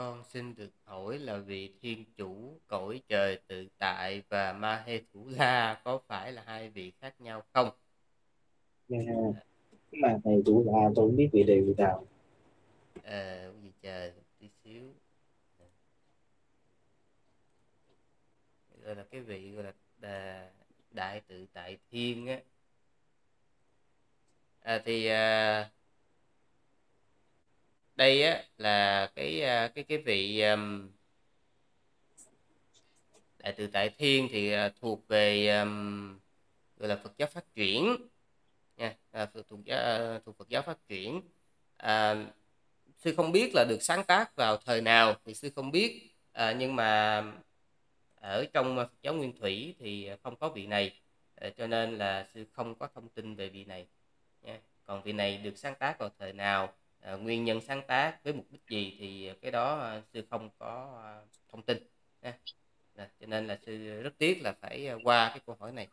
con xin được hỏi là vị thiên chủ cõi trời tự tại và ma hê thủ la có phải là hai vị khác nhau không? Dạ, mà thầy chủ là tôi không biết vị đề vị nào. Ờ gì chờ tí xíu. Gọi là cái vị gọi là đà, đại tự tại thiên á. À, thì à, đây á là cái à, cái cái vị um, đại từ tại thiên thì uh, thuộc về um, gọi là Phật giáo phát triển nha à, thuộc uh, thuộc Phật giáo phát triển à, sư không biết là được sáng tác vào thời nào thì sư không biết à, nhưng mà ở trong Phật giáo Nguyên Thủy thì không có vị này à, cho nên là sư không có thông tin về vị này nha. còn vị này được sáng tác vào thời nào à, nguyên nhân sáng tác với mục đích gì thì cái đó ờ, sư không có ờ, thông tin cho nên là sư rất tiếc là phải qua cái câu hỏi này.